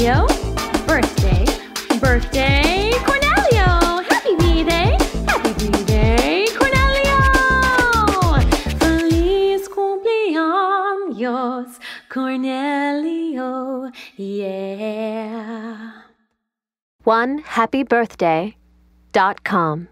Cornelio. Birthday, birthday, Cornelio. Happy B-Day, happy B-Day, Cornelio. Feliz cumpleaños, Cornelio, yeah. One happy birthday dot com.